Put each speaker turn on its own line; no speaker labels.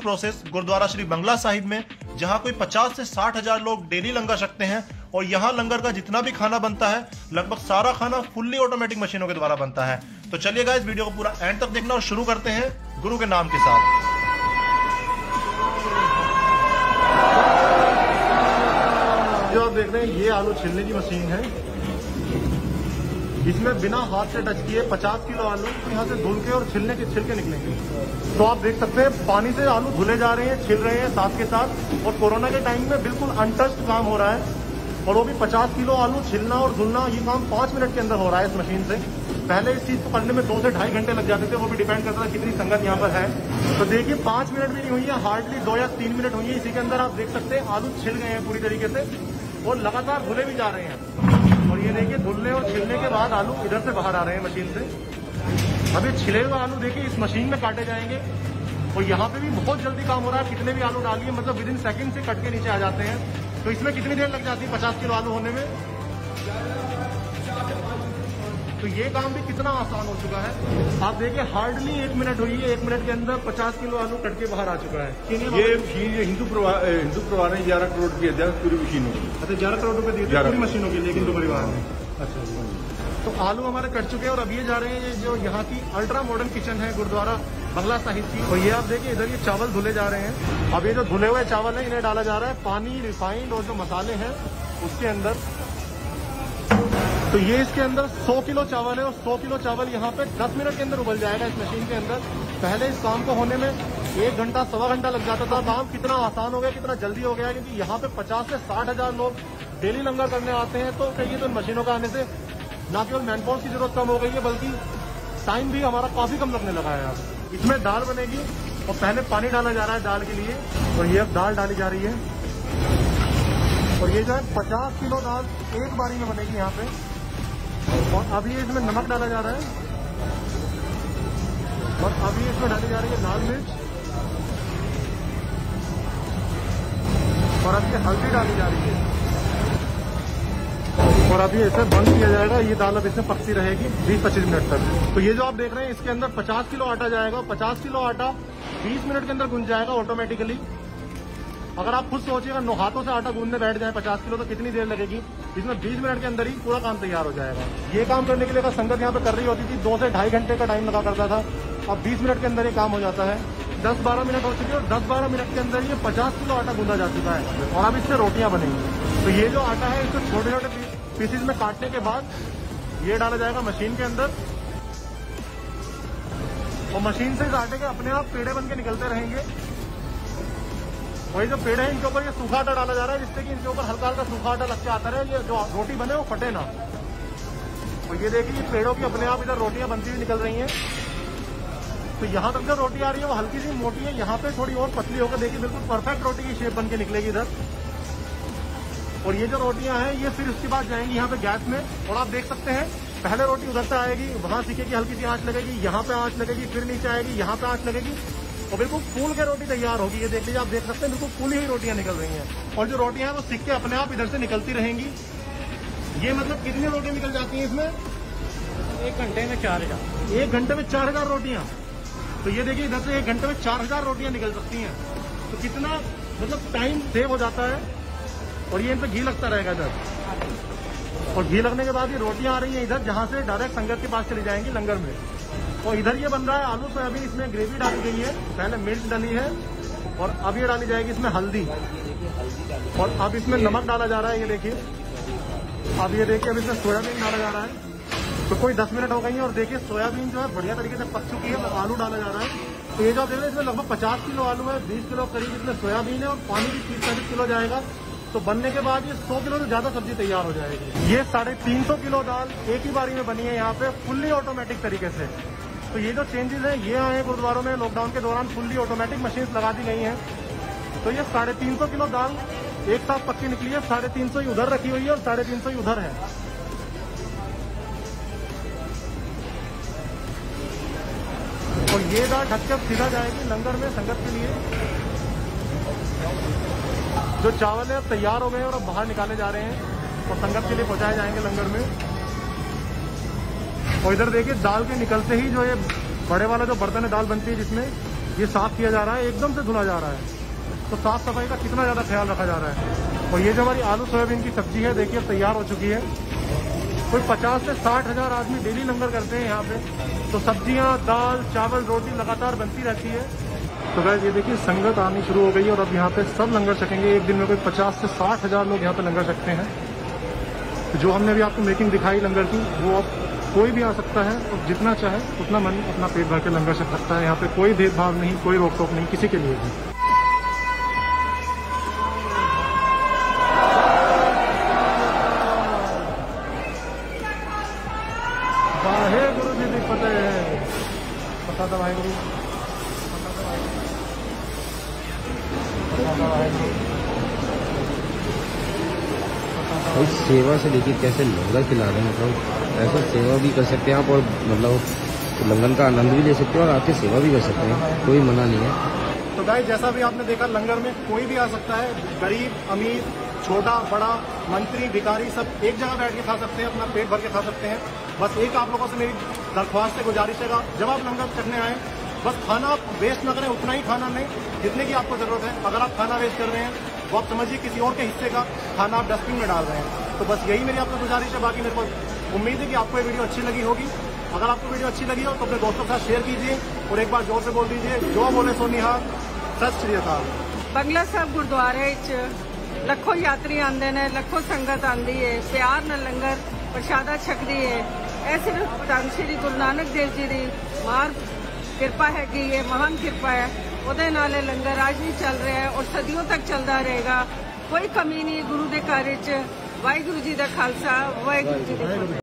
Process Gurudwara Shri Bangla Sahib में, जहाँ कोई 50 से साठ हज़ार लोग डेली लंगर सकते हैं और यहाँ लंगर का जितना भी खाना बनता है, लगभग सारा खाना फुल्ली ऑटोमेटिक मशीनों के द्वारा बनता है। तो चलिएगा इस वीडियो को पूरा एंड तक देखना और शुरू करते हैं गुरु के नाम के साथ।
जो आप देख रहे हैं, ये आलू छिलने की मशीन है। इसमें बिना हाथ से टच किए 50 किलो आलू यहाँ से धुल के और छिलने के छिलके निकलेंगे। तो आप देख सकते हैं, पानी से आलू धुले जा रहे हैं, छिल रहे हैं साथ के साथ। और कोरोना के टाइम में बिल्कुल अनटच्ड काम हो रहा है। और वो भी 50 किलो आलू छिलना और धुलना, ये काम पाँच मिनट के अंदर हो रहा है इस मशीन से। पहले इस चीज़ को करने में दो से ढाई घंटे लग जाते थे, वो भी डिपेंड करता था कितनी संगत यहाँ पर है। तो देखिए, पाँच मिनट भी नहीं हुई है हार्डली दो या तीन मिनट हुई है। इसी के अंदर आप देख सकते हैं, आलू छिल गए हैं पूरी तरीके से। और लगातार धुले भी जा रहे हैं। और ये देखिए, धुलने और छिलने के बाद आलू इधर से बाहर आ रहे हैं मशीन से। अब ये छिले हुए आलू देखिए, इस मशीन में काटे जाएँगे। और यहाँ पे भी बहुत जल्दी काम हो रहा है, कितने भी आलू डालिए मतलब विद इन सेकेंड से कट के नीचे आ जाते हैं। तो इसमें कितनी देर लग जाती है, पचास किलो आलू होने में? तो ये काम भी कितना आसान हो चुका है? आप देखिए हार्डली एक मिनट हुई है एक मिनट के अंदर पचास किलो आलू कट के बाहर आ चुका है।
ये मशीन हिंदू परिवार हिंदू परिवार ने ग्यारह करोड़ की अध्यक्ष पूरी मशीनों की
अच्छा ग्यारह करोड़ रुपए दिए थे
11
पूरी मशीनों के लिए हिंदू परिवार ने अच्छा तो आलू हमारे कट चुके हैं और अब ये जा रहे हैं ये जो यहाँ की अल्ट्रा मॉडर्न किचन है गुरुद्वारा बंगला साहिब की। और ये आप देखिए इधर ये चावल धुले जा रहे हैं। अब ये जो धुले हुए चावल है इन्हें डाला जा रहा है पानी रिफाइंड और जो मसाले हैं उसके अंदर तो ये इसके अंदर 100 किलो चावल है और 100 किलो चावल यहाँ पे 10 मिनट के अंदर उबल जाएगा इस मशीन के अंदर। पहले इस काम को होने में एक घंटा, सवा घंटा लग जाता था। काम कितना आसान हो गया, कितना जल्दी हो गया, क्योंकि यहाँ पे 50 से साठ हज़ार लोग डेली लंगर करने आते हैं। तो कहिए तो इन मशीनों का आने से न केवल मैन पावर की ज़रूरत कम हो गई है, बल्कि टाइम भी हमारा काफ़ी कम लगने लगा है इसमें दाल बनेगी और पहले पानी डाला जा रहा है दाल के लिए। और ये अब दाल डाली जा रही है। और ये जो है पचास किलो दाल एक बारी में बनेगी यहाँ पे। और अभी इसमें नमक डाला जा रहा है। और अभी इसमें डाली जा रही है लाल मिर्च। और अभी हल्दी डाली जा रही है। और अभी इसे बंद किया जाएगा। ये दाल अब इसमें पकती रहेगी 20-25 मिनट तक। तो ये जो आप देख रहे हैं, इसके अंदर 50 किलो आटा जाएगा। 50 किलो आटा 20 मिनट के अंदर गुंज जाएगा ऑटोमेटिकली अगर आप खुद सोचिएगा, नो हाथों से आटा गूंदने बैठ जाए 50 किलो तो कितनी देर लगेगी? इसमें 20 मिनट के अंदर ही पूरा काम तैयार हो जाएगा। ये काम करने के लिए अगर संगत यहाँ पे कर रही होती थी, दो से ढाई घंटे का टाइम लगा करता था। अब 20 मिनट के अंदर ही काम हो जाता है। 10-12 मिनट हो चुकी और दस बारह मिनट के अंदर ये 50 किलो आटा गूंदा जा चुका है। और अब इससे रोटियाँ बनेंगी। तो ये जो आटा है, इसको छोटे छोटे पीसीज में काटने के बाद ये डाला जाएगा मशीन के अंदर। और मशीन से इस आटे के अपने आप पेड़े बन के निकलते रहेंगे। वही जो पेड़ है, इनके ऊपर ये सूखा आटा डाला जा रहा है, जिससे कि इनके ऊपर हल्का हल्का सूखा आटा लग के आता रहे, ये जो रोटी बने वो फटे ना। और ये देखिए पेड़ों की अपने आप इधर रोटियाँ बनती हुई निकल रही हैं। तो यहाँ तक जो रोटी आ रही है, वो हल्की सी मोटी है, यहाँ पे थोड़ी और पतली होकर देखिए, बिल्कुल परफेक्ट रोटी की शेप बन के निकलेगी इधर। और ये जो रोटियाँ हैं, ये फिर उसके बाद जाएँगी यहाँ पे गैस में, और आप देख सकते हैं, पहले रोटी उधर से आएगी, वहाँ सीखेगी हल्की सी आँच लगेगी, यहाँ पे आँच लगेगी, फिर नीचे आएगी, यहाँ पे आँच लगेगी और बिल्कुल फूल के रोटी तैयार होगी ये देख लीजिए आप देख सकते हैं बिल्कुल फूली हुई रोटियाँ निकल रही हैं। और जो रोटियाँ हैं वो सिक्के अपने आप इधर से निकलती रहेंगी। ये मतलब कितनी रोटियाँ निकल जाती हैं इसमें?
एक घंटे में चार हज़ार।
एक घंटे में चार हज़ार रोटियाँ। तो ये देखिए इधर से एक घंटे में चार हज़ार रोटियाँ निकल सकती हैं। तो कितना मतलब टाइम सेव हो जाता है। और ये इन पे घी लगता रहेगा इधर। और घी लगने के बाद ये रोटियाँ आ रही हैं इधर जहाँ से डायरेक्ट संगत के पास चली जाएँगी लंगर में। और इधर ये बन रहा है आलू सोयाबीन, इसमें ग्रेवी डाली गई है। पहले मिर्च डाली है और अब ये डाली जाएगी इसमें हल्दी। और अब इसमें नमक डाला जा रहा है, ये देखिए। अब ये देखिए, अब इसमें सोयाबीन डाला जा रहा है। तो कोई 10 मिनट हो गई है और देखिए, सोयाबीन जो है बढ़िया तरीके से पक चुकी है आलू डाला जा रहा है। तो ये जो आप देख रहे हैं, इसमें लगभग 50 किलो आलू है 20 किलो करीब इसमें सोयाबीन है और पानी भी तीस पैंतीस किलो जाएगा। तो बनने के बाद ये 100 किलो से ज़्यादा सब्ज़ी तैयार हो जाएगी। ये साढ़े तीन सौ किलो दाल एक ही बारी में बनी है यहाँ पे फुल्ली ऑटोमेटिक तरीके से। तो ये जो चेंजेस है, ये आए गुरुद्वारों में लॉकडाउन के दौरान फुल्ली ऑटोमेटिक मशीन लगा दी गई हैं। तो ये साढ़े तीन सौ किलो दाल एक साथ पक्की निकली है, साढ़े तीन सौ उधर रखी हुई है और साढ़े तीन सौ उधर है। और ये दाल ढककर सीधा जाएगी लंगर में संगत के लिए। जो चावल है, तैयार हो गए और अब बाहर निकाले जा रहे हैं और संगत के लिए पहुँचाए जाएँगे लंगर में। और इधर देखिए, दाल के निकलते ही जो ये बड़े वाला जो बर्तन है, दाल बनती है जिसमें ये साफ़ किया जा रहा है, एकदम से धुला जा रहा है। तो साफ़ सफ़ाई का कितना ज़्यादा ख्याल रखा जा रहा है। और ये जो हमारी आलू सोयाबीन की सब्ज़ी है, देखिए तैयार हो चुकी है। कोई पचास से साठ हज़ार आदमी डेली लंगर करते हैं यहाँ पे। तो सब्ज़ियाँ, दाल, चावल, रोटी लगातार बनती रहती है। तो वैसे ये देखिए, संगत आनी शुरू हो गई है और अब यहाँ पे सब लंगर छकेंगे एक दिन में कोई पचास से साठ हज़ार लोग यहाँ पे लंगर छकते हैं। जो हमने अभी आपको मेकिंग दिखाई लंगर की, वो अब कोई भी आ सकता है, और जितना चाहे उतना मन अपना पेट भर के लंगर छक सकता है। यहाँ पे कोई भेदभाव नहीं, कोई रोक टोक नहीं किसी के लिए भी। गुरु जी की फतेह। पता था वाहे गुरु।
भाई, सेवा से देखिए कैसे लंगर खिला रहे हैं? मतलब ऐसा सेवा भी कर सकते हैं आप और मतलब लंगन का आनंद भी ले सकते हैं और आके सेवा भी कर सकते हैं। कोई मना नहीं है।
तो गाइस जैसा भी आपने देखा, लंगर में कोई भी आ सकता है। गरीब, अमीर, छोटा, बड़ा, मंत्री भिकारी सब एक जगह बैठ के खा सकते हैं, अपना पेट भर के खा सकते हैं। बस एक आप लोगों से मेरी दरख्वास्त है, गुजारिश है जब आप लंगर करने आए, बस खाना आप वेस्ट ना करें, उतना ही खाना नहीं, जितने की आपको ज़रूरत है। अगर आप खाना वेस्ट कर रहे हैं वो आप समझिए किसी और के हिस्से का खाना आप डस्टबिन में डाल रहे हैं तो बस यही मेरी आपको गुजारिश है बाकी मेरे को उम्मीद है कि आपको ये वीडियो अच्छी लगी होगी अगर आपको वीडियो अच्छी लगी हो तो अपने दोस्तों के साथ शेयर कीजिए और एक बार जोर से बोल दीजिए जो बोले सो निहार सत श्री अकाल
ਬੰਗਲਾ ਸਾਹਿਬ ਗੁਰਦੁਆਰੇ ਵਿੱਚ ਲੱਖੋਂ ਯਾਤਰੀ ਆਉਂਦੇ ਨੇ ਲੱਖੋਂ ਸੰਗਤ ਆਉਂਦੀ ਹੈ ਪਿਆਰ ਨਾਲ ਲੰਗਰ ਪ੍ਰਸ਼ਾਦਾ ਛਕਦੀ ਹੈ ਇਹ ਸਿਰਫ ਧੰਨ ਸ਼੍ਰੀ ਗੁਰੂ ਨਾਨਕ ਦੇਵ ਜੀ ਦੀ ਮਹਾਨ ਕਿਰਪਾ ਹੈਗੀ ਹੈ ਮਹਾਨ ਕਿਰਪਾ ਹੈ ਉਹਦੇ ਨਾਲ ਇਹ ਲੰਗਰ ਅੱਜ ਵੀ ਚੱਲ ਰਿਹਾ ਹੈ ਔਰ ਸਦੀਆਂ ਤੱਕ ਚੱਲਦਾ ਰਹੇਗਾ। ਕੋਈ ਕਮੀ ਨਹੀਂ ਗੁਰੂ ਦੇ ਘਰ ਵਿੱਚ। ਵਾਹਿਗੁਰੂ ਜੀ ਦਾ ਖਾਲਸਾ, ਵਾਹਿਗੁਰੂ ਜੀ ਦੀ ਫਤਿਹ।